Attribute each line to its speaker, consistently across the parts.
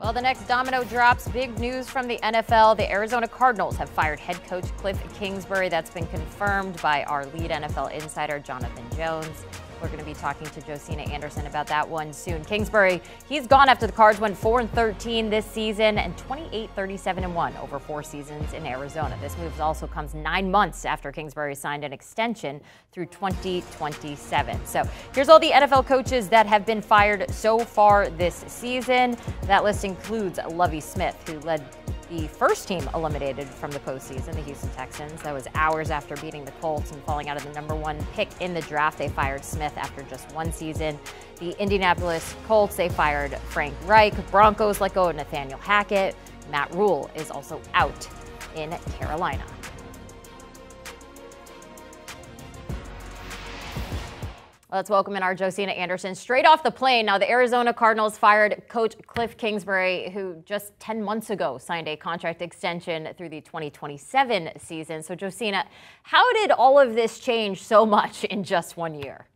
Speaker 1: Well, the next domino drops. Big news from the NFL. The Arizona Cardinals have fired head coach Kliff Kingsbury. That's been confirmed by our lead NFL insider, Jonathan Jones. We're going to be talking to Josina Anderson about that one soon. Kingsbury, he's gone after the Cards went 4 and 13 this season and 28 37 and 1 over four seasons in Arizona. This move also comes nine months after Kingsbury signed an extension through 2027. So here's all the NFL coaches that have been fired so far this season. That list includes Lovie Smith, who led the first team eliminated from the postseason, the Houston Texans. That was hours after beating the Colts and falling out of the number one pick in the draft. They fired Smith after just one season. The Indianapolis Colts, they fired Frank Reich. Broncos let go of Nathaniel Hackett. Matt Rhule is also out in Carolina. Let's welcome in our Josina Anderson straight off the plane. Now, the Arizona Cardinals fired coach Kliff Kingsbury, who just 10 months ago signed a contract extension through the 2027 season. So, Josina, how did all of this change so much in just one year?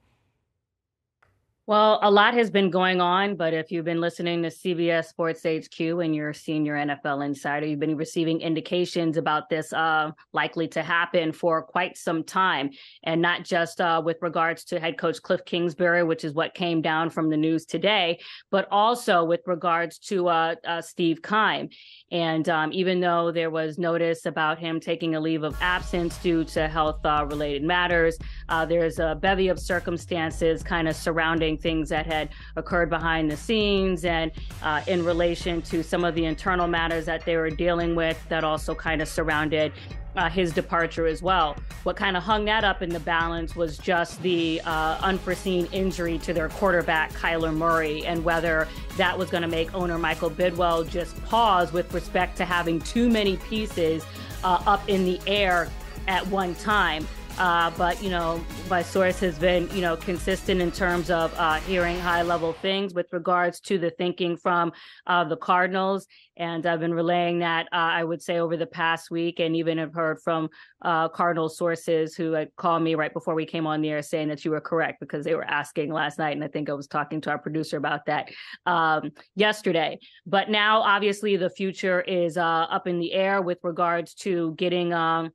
Speaker 2: Well, a lot has been going on, but if you've been listening to CBS Sports HQ and you're a senior NFL insider, you've been receiving indications about this uh, likely to happen for quite some time. And not just uh, with regards to head coach Kliff Kingsbury, which is what came down from the news today, but also with regards to uh, uh Steve Keim. And um, even though there was notice about him taking a leave of absence due to health uh, related matters, uh, there's a bevy of circumstances kind of surrounding things that had occurred behind the scenes and uh, in relation to some of the internal matters that they were dealing with that also kind of surrounded uh, his departure as well. What kind of hung that up in the balance was just the uh, unforeseen injury to their quarterback, Kyler Murray, and whether that was going to make owner Michael Bidwill just pause with respect to having too many pieces uh, up in the air at one time. Uh, but you know, my source has been you know consistent in terms of uh, hearing high level things with regards to the thinking from uh, the Cardinals, and I've been relaying that uh, I would say over the past week, and even have heard from uh, Cardinal sources who had called me right before we came on the air saying that you were correct because they were asking last night, and I think I was talking to our producer about that um, yesterday. But now, obviously, the future is uh, up in the air with regards to getting. Um,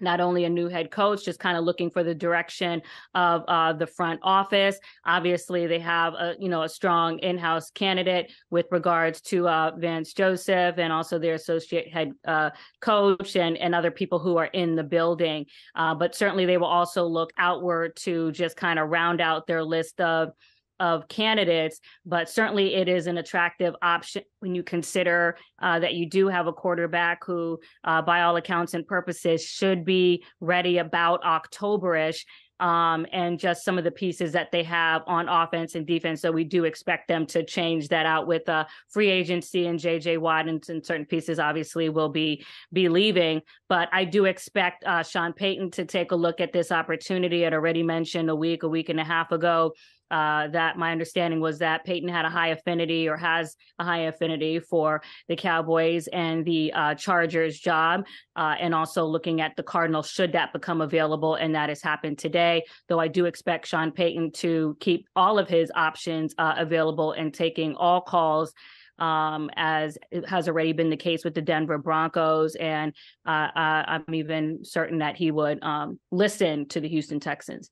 Speaker 2: not only a new head coach, just kind of looking for the direction of uh, the front office. Obviously, they have a you know a strong in-house candidate with regards to uh, Vance Joseph and also their associate head uh, coach and and other people who are in the building. Uh, but certainly, they will also look outward to just kind of round out their list of of candidates, but certainly it is an attractive option when you consider uh, that you do have a quarterback who, uh, by all accounts and purposes, should be ready about Octoberish. Um, and just some of the pieces that they have on offense and defense. So we do expect them to change that out with uh, free agency and JJ Watt and, and, certain pieces obviously will be be leaving. But I do expect uh, Sean Payton to take a look at this opportunity. I'd already mentioned a week, a week and a half ago uh, that my understanding was that Payton had a high affinity or has a high affinity for the Cowboys and the uh, Chargers job, uh, and also looking at the Cardinals should that become available, and that has happened today. Though I do expect Sean Payton to keep all of his options uh, available and taking all calls. Um, as has already been the case with the Denver Broncos. And uh, uh, I'm even certain that he would um, listen to the Houston Texans.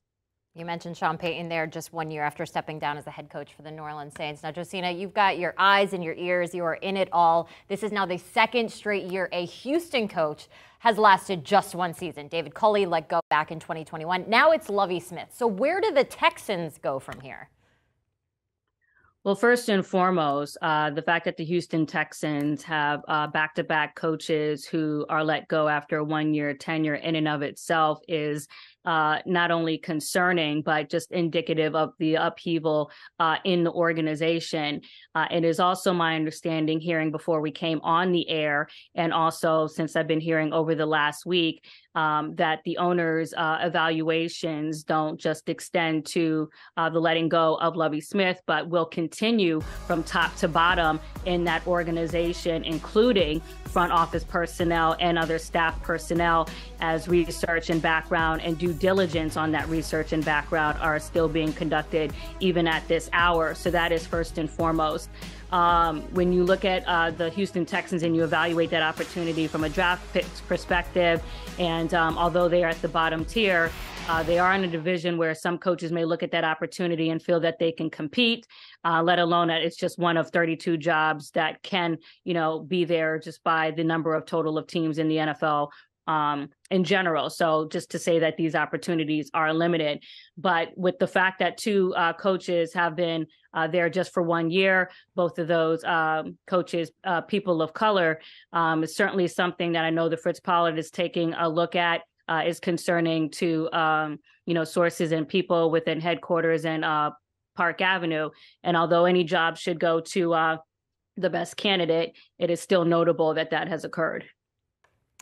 Speaker 1: You mentioned Sean Payton there just one year after stepping down as the head coach for the New Orleans Saints. Now, Josina, you've got your eyes and your ears. You are in it all. This is now the second straight year a Houston coach has lasted just one season. David Culley let go back in 2021. Now it's Lovie Smith. So, where do the Texans go from here?
Speaker 2: Well, first and foremost, uh, the fact that the Houston Texans have back to back coaches who are let go after a one year tenure in and of itself is uh, not only concerning, but just indicative of the upheaval uh, in the organization. Uh, it is also my understanding, hearing before we came on the air, and also since I've been hearing over the last week, um, that the owners' uh, evaluations don't just extend to uh, the letting go of Lovie Smith, but will continue from top to bottom in that organization, including front office personnel and other staff personnel as research and background and due due diligence on that research and background are still being conducted even at this hour. So that is first and foremost. Um, when you look at uh, the Houston Texans and you evaluate that opportunity from a draft picks perspective, and um, although they are at the bottom tier, uh, they are in a division where some coaches may look at that opportunity and feel that they can compete, uh, let alone that it's just one of 32 jobs that can, you know, be there just by the number of total of teams in the NFL um, in general. So just to say that these opportunities are limited, but with the fact that two uh, coaches have been uh, there just for one year, both of those um, coaches, uh, people of color, um, is certainly something that I know the Fritz Pollard is taking a look at. Uh, is concerning to um, you know sources and people within headquarters and uh, Park Avenue. And although any job should go to uh, the best candidate, it is still notable that that has occurred.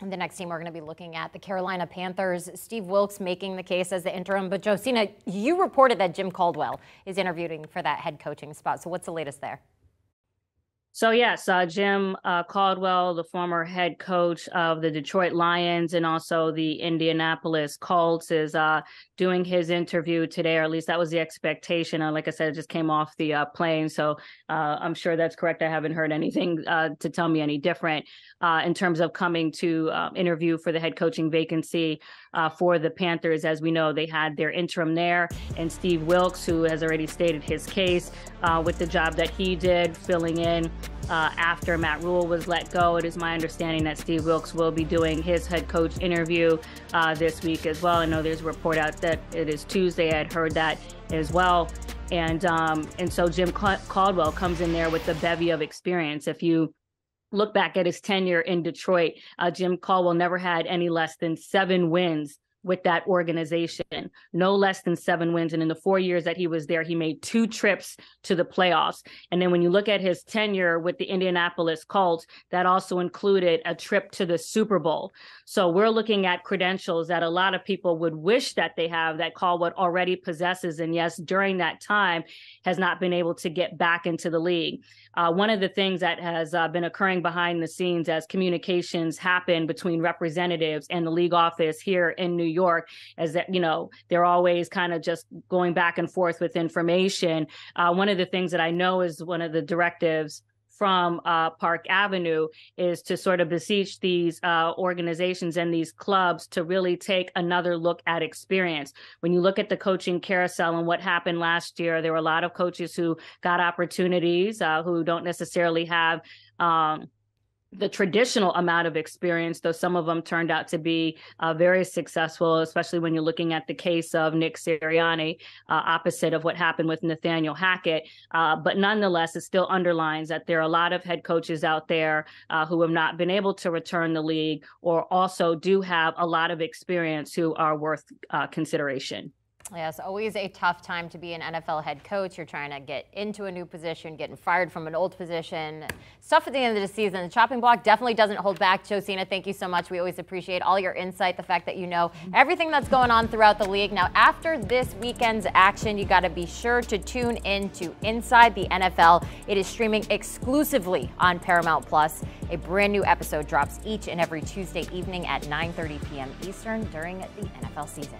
Speaker 1: And the next team we're going to be looking at, the Carolina Panthers. Steve Wilks making the case as the interim. But Josina, you reported that Jim Caldwell is interviewing for that head coaching spot. So what's the latest there?
Speaker 2: So, yes, uh, Jim uh, Caldwell, the former head coach of the Detroit Lions and also the Indianapolis Colts, is uh, doing his interview today, or at least that was the expectation. Uh, like I said, it just came off the uh, plane. So, uh, I'm sure that's correct. I haven't heard anything to tell me any different in terms of coming to interview for the head coaching vacancy for the Panthers. As we know, they had their interim there, and Steve Wilks, who has already stated his case with the job that he did, filling in uh, after Matt Rhule was let go. It is my understanding that Steve Wilks will be doing his head coach interview uh, this week as well. I know there's a report out that it is Tuesday. I had heard that as well. And um, and so Jim Caldwell comes in there with a bevy of experience. If you look back at his tenure in Detroit, uh, Jim Caldwell never had any less than seven wins with that organization, no less than seven wins. And in the four years that he was there, he made two trips to the playoffs. And then when you look at his tenure with the Indianapolis Colts, that also included a trip to the Super Bowl. So we're looking at credentials that a lot of people would wish that they have that Caldwell already possesses. And yes, during that time has not been able to get back into the league. Uh, one of the things that has uh, been occurring behind the scenes as communications happen between representatives and the league office here in New York is that, you know, they're always kind of just going back and forth with information. Uh, one of the things that I know is one of the directives from uh, Park Avenue is to sort of beseech these uh, organizations and these clubs to really take another look at experience. When you look at the coaching carousel and what happened last year, there were a lot of coaches who got opportunities uh, who don't necessarily have. Um, the traditional amount of experience, though some of them turned out to be uh, very successful, especially when you're looking at the case of Nick Sirianni, uh, opposite of what happened with Nathaniel Hackett. Uh, but nonetheless, it still underlines that there are a lot of head coaches out there uh, who have not been able to return the league or also do have a lot of experience who are worth uh, consideration.
Speaker 1: Yes, always a tough time to be an NFL head coach. You're trying to get into a new position, getting fired from an old position. Stuff at the end of the season. The chopping block definitely doesn't hold back. Josina, thank you so much. We always appreciate all your insight, the fact that you know everything that's going on throughout the league. Now, after this weekend's action, you got to be sure to tune in to Inside the NFL. It is streaming exclusively on Paramount Plus. A brand new episode drops each and every Tuesday evening at 9:30 p.m. Eastern during the NFL season.